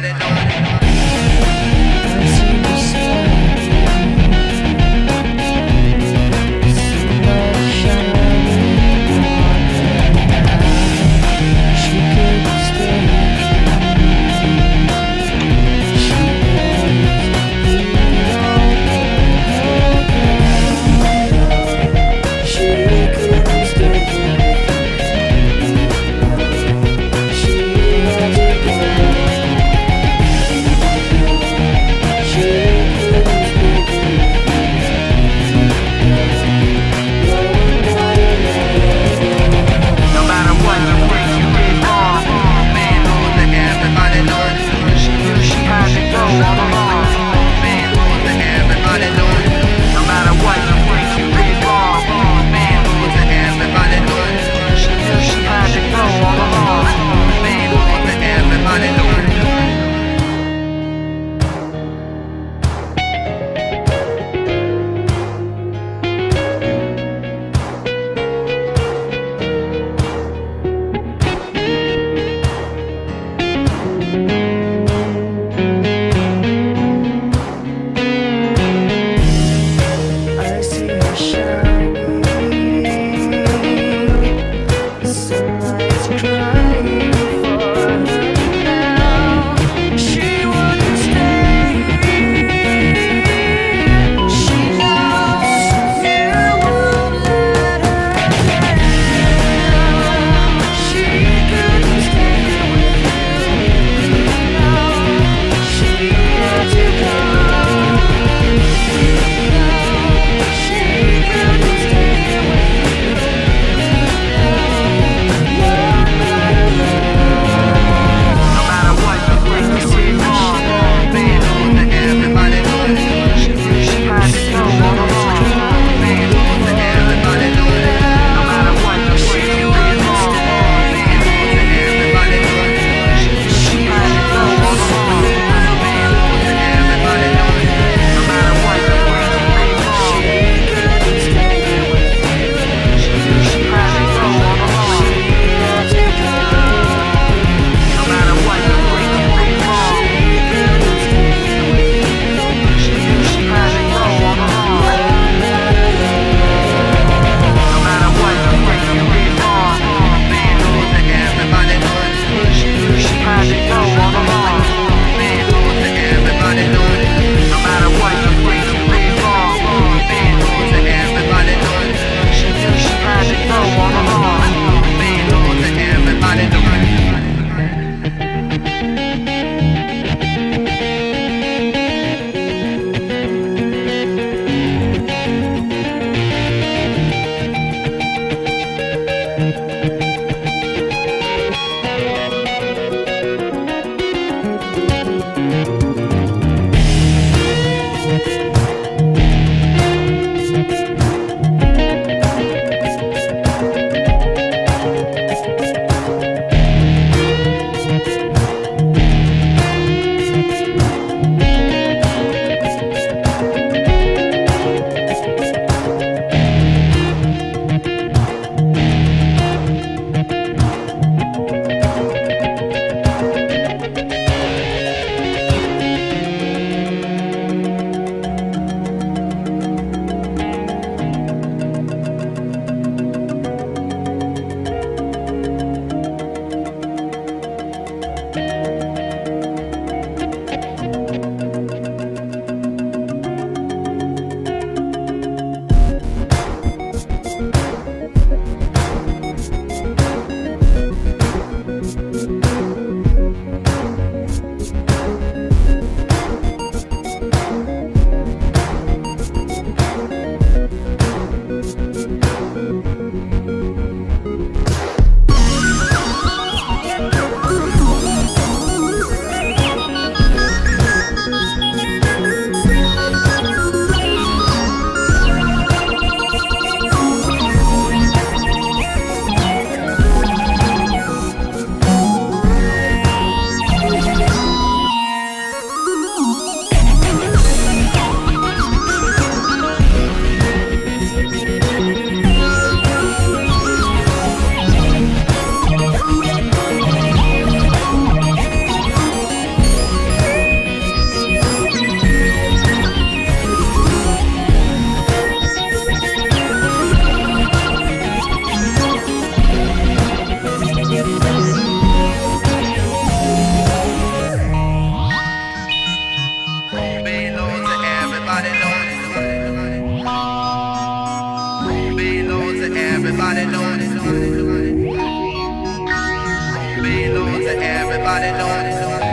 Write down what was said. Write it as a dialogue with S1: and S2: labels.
S1: nobody know. lose, and everybody knows.